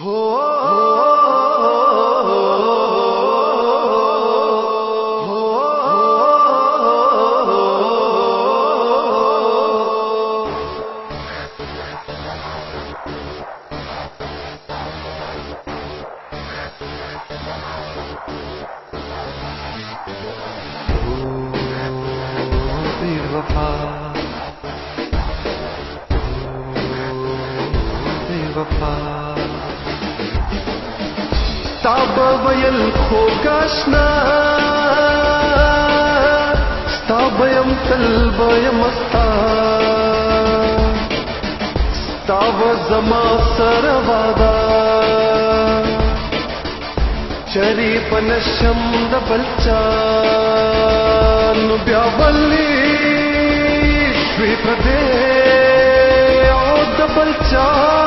oh ستاب ویل خو کاشنا ستاب یم تل بیم استا ستاب زما سر وادا چری پنشم د بلچا نو بیا بلی شوی پردے او د بلچا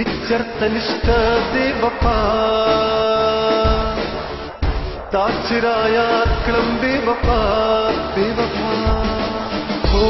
ಇತ್ಯರ್ಥನಿಷ್ಠ ದೇವಪ್ಪ ತಾಚಿರಾಯ ಕ್ಲಂ ದೇವಪ್ಪ ದೇವಪ್ಪ ಓ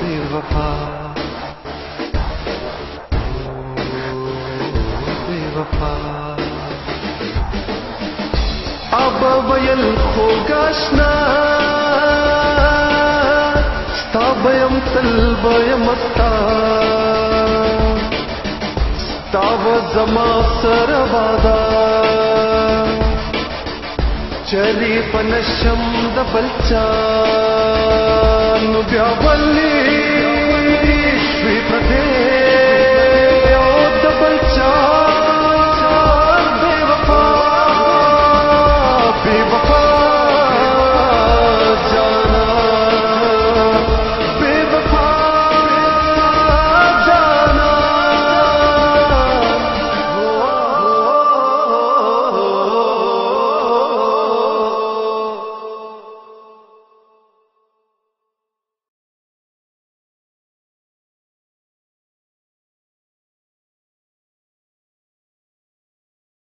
बेवफा बेवफा अब बयल होगाश्ना स्तावयम सल्वयमस्ता स्ताव जमा सरवादा چلی پنشم د بلچا نو بیا ولی